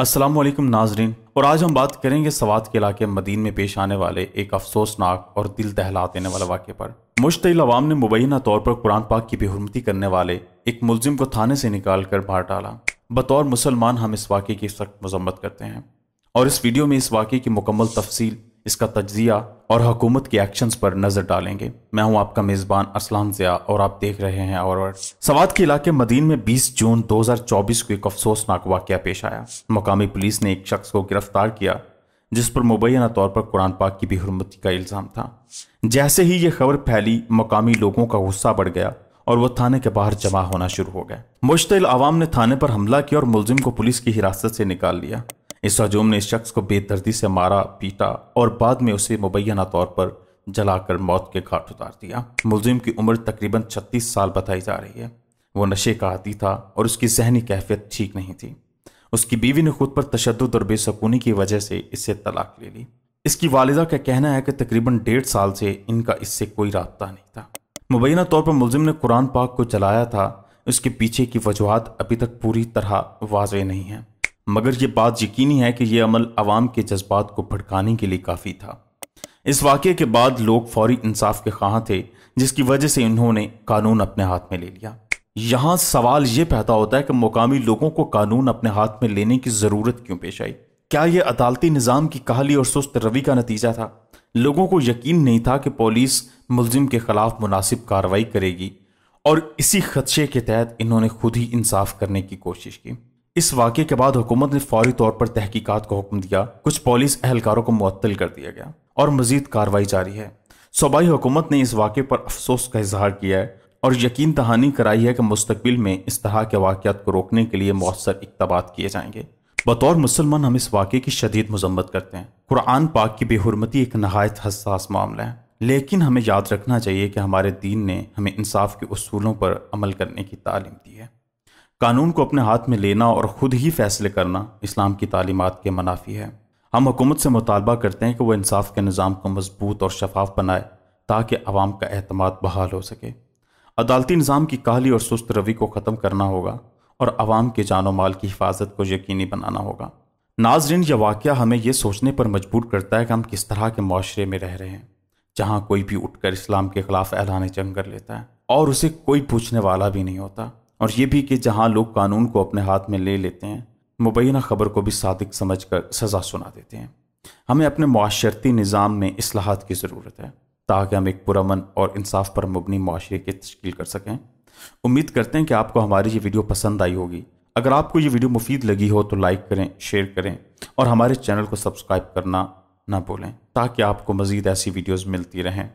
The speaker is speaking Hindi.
अस्सलाम वालेकुम नाजरीन। और आज हम बात करेंगे सवात के इलाके मदीन में पेश आने वाले एक अफसोसनाक और दिल दहला देने वाले वाक्य पर। मुश्तिल अवाम ने मुबैना तौर पर कुरान पाक की बेहरमती करने वाले एक मुलजिम को थाने से निकाल कर बाहर डाला। बतौर मुसलमान हम इस वाक़े की सख्त मजम्मत करते हैं। और इस वीडियो में इस वाक़े की मुकम्मल तफसील इसका तजिया और हुकूमत के एक्शंस पर नज़र डालेंगे। मैं हूँ आपका मेज़बान असलाम ज़िया और आप देख रहे हैं और सवाद के इलाके मदीन में 20 जून 2024 को एक अफसोसनाक वाक़ पेश आया। मकामी पुलिस ने एक शख्स को गिरफ़्तार किया, जिस पर मुबैना तौर पर कुरान पाक की बेहरमती का इल्ज़ाम था। जैसे ही ये खबर फैली, मकामी लोगों का गुस्सा बढ़ गया और वह थाने के बाहर जमा होना शुरू हो गए। मुश्तिल आवाम ने थाने पर हमला किया और मुलजिम को पुलिस की हिरासत से निकाल लिया। इस हजूम ने इस शख्स को बेदर्दी से मारा, पीटा और बाद में उसे मुबैना तौर पर जलाकर मौत के घाट उतार दिया। मुलजिम की उम्र तकरीबन छत्तीस साल बताई जा रही है। वो नशे का आदि था और उसकी जहनी कैफियत ठीक नहीं थी। उसकी बीवी ने खुद पर तशद और बेसकूनी की वजह से इससे तलाक ले ली। इसकी वालिदा का कहना है कि तकरीबन डेढ़ साल से इनका इससे कोई रबता नहीं था। मुबैना तौर पर मुलजिम ने कुरान पाक को जलाया था। उसके पीछे की वजूहत अभी तक पूरी तरह वाज नहीं है। मगर ये बात यकीनी है कि यह अमल आवाम के जज्बात को भड़काने के लिए काफ़ी था। इस वाक़े के बाद लोग फौरी इंसाफ के खां थे, जिसकी वजह से इन्होंने कानून अपने हाथ में ले लिया। यहाँ सवाल यह पैदा होता है कि मुकामी लोगों को कानून अपने हाथ में लेने की ज़रूरत क्यों पेश आई? क्या यह अदालती निज़ाम की कहली और सुस्त रवि का नतीजा था? लोगों को यकीन नहीं था कि पुलिस मुलजिम के खिलाफ मुनासिब कार्रवाई करेगी, और इसी खदशे के तहत इन्होंने खुद ही इंसाफ करने की कोशिश की। इस वाक़े के बाद हुकूमत ने फौरी तौर पर तहकीकात का हुक्म दिया। कुछ पुलिस एहलकारों को मुअत्तल कर दिया गया और मजीद कार्रवाई जारी है। सूबाई हुकूमत ने इस वाक़े पर अफसोस का इजहार किया है और यकीन दहानी कराई है कि मुस्तबिल में इस तरह के वाक़ात को रोकने के लिए मौसर इकतबात किए जाएँगे। बतौर मुसलमान हम इस वाक़े की शदीद मजम्मत करते हैं। कुरान पाक की बेहरमती एक नहायत हसास मामला है। लेकिन हमें याद रखना चाहिए कि हमारे दीन ने हमें इंसाफ के असूलों पर अमल करने की तालीम दी है। कानून को अपने हाथ में लेना और ख़ुद ही फैसले करना इस्लाम की तालीमत के मुनाफी है। हम हुकूमत से मुतालबा करते हैं कि वह इंसाफ के निज़ाम को मज़बूत और शफाफ बनाए, ताकि आवाम का अहतमाद बहाल हो सके। अदालती निज़ाम की काहली और सुस्त रवि को ख़त्म करना होगा और आवाम के जानो माल की हिफाजत को यकीनी बनाना होगा। नाजरीन, यह वाक़ हमें यह सोचने पर मजबूर करता है कि हम किस तरह के माशरे में रह रहे हैं, जहाँ कोई भी उठकर इस्लाम के खिलाफ ऐलान जंग कर लेता है और उसे कोई पूछने वाला भी नहीं होता। और ये भी कि जहाँ लोग कानून को अपने हाथ में ले लेते हैं, मुबैना खबर को भी सादिक समझ कर सज़ा सुना देते हैं। हमें अपने माशरती निज़ाम में असलाहत की ज़रूरत है, ताकि हम एक पुरमन और इंसाफ पर मुबनी माशरे की तश्कील कर सकें। उम्मीद करते हैं कि आपको हमारी ये वीडियो पसंद आई होगी। अगर आपको ये वीडियो मुफीद लगी हो तो लाइक करें, शेयर करें और हमारे चैनल को सब्सक्राइब करना ना भूलें, ताकि आपको मज़ीद ऐसी वीडियोज़ मिलती रहें।